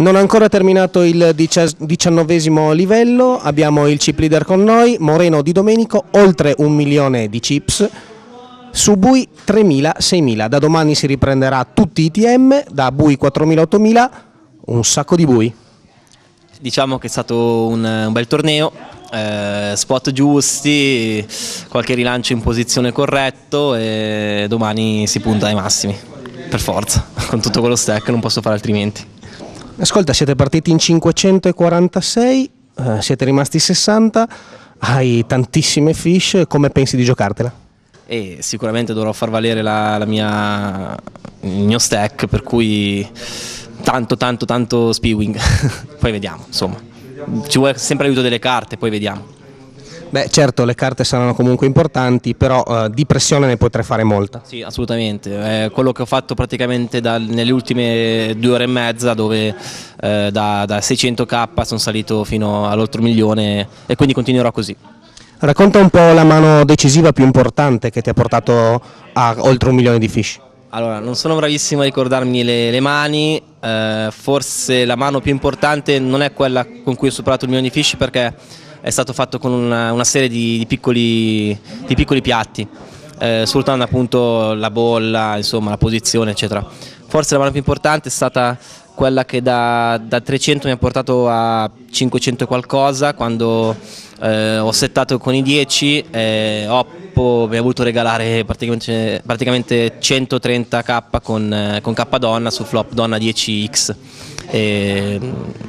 Non ha ancora terminato il diciannovesimo livello, abbiamo il chip leader con noi, Moreno Di Domenico, oltre un milione di chips, su Bui 3.000-6.000, da domani si riprenderà tutti i TM, da Bui 4.000-8.000, un sacco di Bui. Diciamo che è stato un, un bel torneo, eh, spot giusti, qualche rilancio in posizione corretto e domani si punta ai massimi, per forza, con tutto quello stack non posso fare altrimenti. Ascolta, siete partiti in 546, eh, siete rimasti 60, hai tantissime fish, come pensi di giocartela? E sicuramente dovrò far valere la, la mia, il mio stack, per cui tanto tanto tanto spewing, poi vediamo, insomma. Ci vuole sempre l'aiuto delle carte, poi vediamo. Beh certo le carte saranno comunque importanti, però eh, di pressione ne potrei fare molta. Sì, assolutamente. È quello che ho fatto praticamente da, nelle ultime due ore e mezza dove eh, da, da 600k sono salito fino all'oltre milione e quindi continuerò così. Racconta un po' la mano decisiva più importante che ti ha portato a oltre un milione di fish. Allora, non sono bravissimo a ricordarmi le, le mani, eh, forse la mano più importante non è quella con cui ho superato il milione di fish perché è stato fatto con una, una serie di, di, piccoli, di, piccoli, piatti, eh, sfruttando appunto la bolla, insomma, la posizione, eccetera. Forse la mano più importante è stata quella che da, da 300 mi ha portato a 500 e qualcosa, quando eh, ho settato con i 10, eh, Oppo mi ha voluto regalare praticamente, praticamente 130k con, eh, con K donna su flop donna 10x. E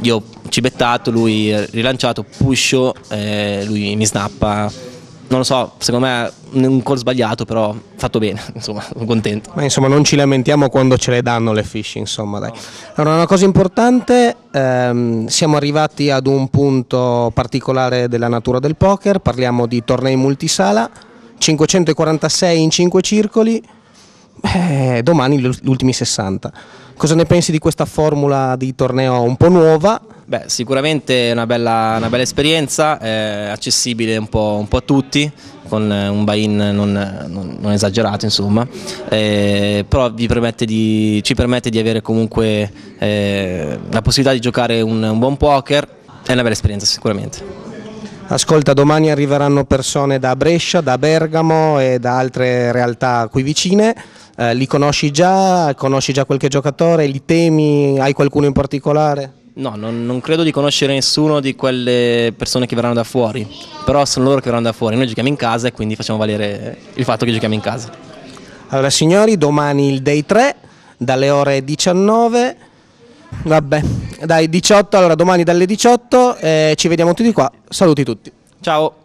io ho cibettato, lui rilanciato, pusho, eh, lui mi snappa. Non lo so, secondo me è un call sbagliato, però fatto bene, insomma, sono contento. Ma insomma non ci lamentiamo quando ce le danno le fish, insomma dai. Allora una cosa importante, ehm, siamo arrivati ad un punto particolare della natura del poker, parliamo di tornei multisala, 546 in 5 circoli, eh, domani gli ultimi 60. Cosa ne pensi di questa formula di torneo un po' nuova? Beh, sicuramente è una bella, una bella esperienza, è accessibile un po', un po a tutti, con un buy-in non, non, non, esagerato insomma, eh, però permette di, ci permette di avere comunque eh, la possibilità di giocare un, un buon poker, è una bella esperienza sicuramente. Ascolta, domani arriveranno persone da Brescia, da Bergamo e da altre realtà qui vicine eh, li conosci già? Conosci già qualche giocatore? Li temi? Hai qualcuno in particolare? No, non, non, credo di conoscere nessuno di quelle persone che verranno da fuori, però sono loro che verranno da fuori, noi giochiamo in casa e quindi facciamo valere il fatto che giochiamo in casa. Allora signori, domani il day 3, dalle ore 19, vabbè, dai 18, allora domani dalle 18, eh, ci vediamo tutti qua, saluti tutti. Ciao!